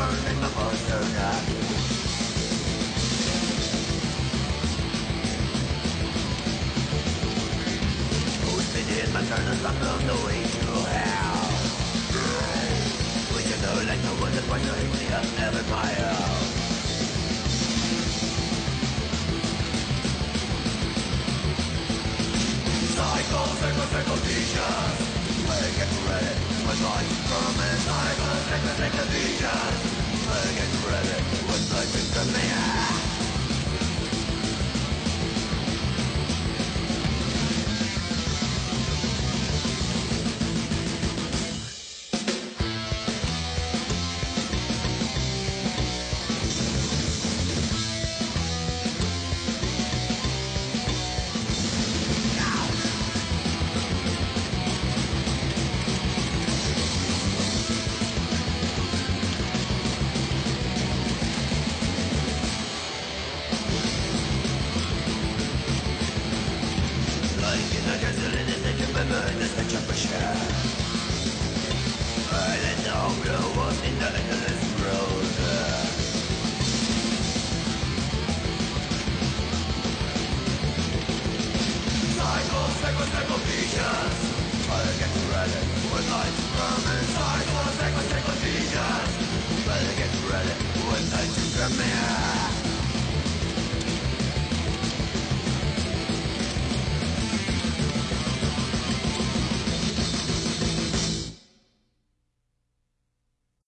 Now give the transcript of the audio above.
burning Who's been in my turn I'm on the way to hell We can know like no one that was me up never fire Cycle, cycle, cycle, visions Make it ready When life from me Cycle, cycle, cycle, ready When life is Cycle, cycle, cycle visions I'll get ready when lights from inside